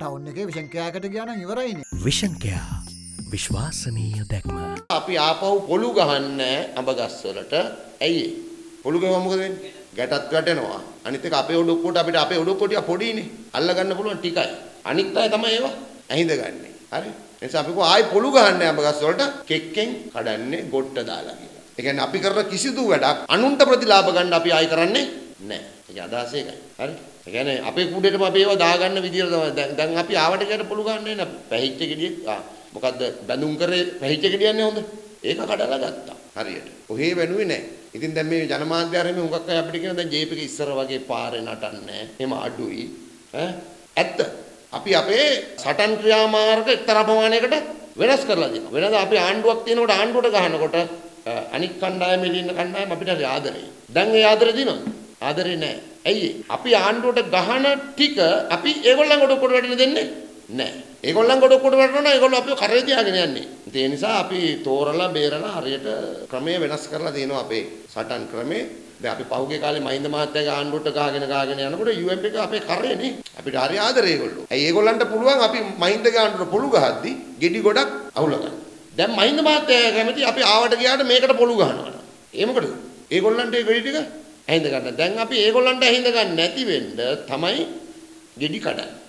Town එකේ විශංකයාකට ගාන ඉවරයිනේ විෂන්කයා විශ්වාසනීය දැක්ම. අපි ආපහු පොළු ගහන්න අඹගස්වලට ඇයි ඒ? පොළු ගහම මොකද වෙන්නේ? ගැටත් වැටෙනවා. අනිත් එක අපේ ඔඩොක්කොට අපිට අපේ ඔඩොක්කොටිය පොඩිනේ. අල්ල ගන්න පුළුවන් ටිකයි. අනිත් අය තමයි ඒවා ඇහිඳගන්නේ. හරි? ඒ නිසා අපි කෝ ආයි පොළු ගහන්න අඹගස්වලට කෙක්කෙන් කඩන්නේ ගොට්ට දාලා කියලා. ඒ කියන්නේ අපි කරන කිසිදු වැඩක් අනුන්ට ප්‍රතිලාභ ගන්න අපි ආයි කරන්නේ නැහැ. ඒක අදහස ඒකයි. හරි? ඒ කියන්නේ අපේ කුඩේටම අපි ඒවා දාගන්න විදියට තමයි දැන් දැන් අපි ආවට කියලා පොළු ගහන්නේ නැහැ. පැහිච්ච ගෙඩිය ආ මොකද්ද බැඳුම් කරේ පැහිච්ච ගෙඩියන්නේ හොඳ. ඒක කඩලා ගත්තා. හරියට. ඔහේ වෙනුවේ නැහැ. ඉතින් දැන් මේ ජනමාධ්‍ය ආරම්භයේ හුඟක් අය අපිට කියන දැන් ජේපීක ඉස්සර වගේ පාරේ නටන්නේ එහෙම අඩුයි. ඈ ඇත්ත. අපි අපේ සටන් ක්‍රියාමාර්ග එක්තරා ප්‍රමාණයකට වෙනස් කරලා දෙනවා. වෙනද අපි ආණ්ඩුවක් තියෙනකොට ආණ්ඩුවට ගහනකොට අනික් කණ්ඩායමේ ඉන්න කණ්ඩායම අපිට හරි ආදරෙයි. දැන් ඒ ආදරේ දිනවද? ආදරේ නැහැ. ඇයි අපි ආණ්ඩුවට ගහන ටික අපි ඒගොල්ලන් ඔඩොක්කොට වැටෙන්න දෙන්නේ නැහැ. ඒගොල්ලන් ඔඩොක්කොට වැටෙනවා ඒගොල්ලෝ අපිව කරේ තියාගෙන යන්නේ. ඒ නිසා අපි තෝරලා බේරලා හරියට ක්‍රමය වෙනස් කරලා තියෙනවා අපේ සටන් ක්‍රමේ. දැන් අපි පහුගිය කාලේ මහින්ද මහත්තයාගේ ආණ්ඩුවට ගහගෙන ගහගෙන යනකොට UMP එක අපේ කරේනේ. අපිට හරි ආදරේ ඒගොල්ලෝ. ඇයි ඒගොල්ලන්ට පුළුවන් අපි මහින්දගේ ආණ්ඩුවට පොළු ගහද්දි ගෙඩි ගොඩක් අහුල ගන්න. දැන් මහින්ද මහත්තයා කැමති අපි ආවට ගියාට මේකට පොළු ගහනවා. ඒ මොකටද? ඒගොල්ලන්ට ඒ ගෙඩි ටික ඇහිඳ ගන්න. දැන් අපි ඒගොල්ලන්ට ඇහිඳ ගන්න නැති වෙන්න තමයි ගෙඩි කඩන්නේ.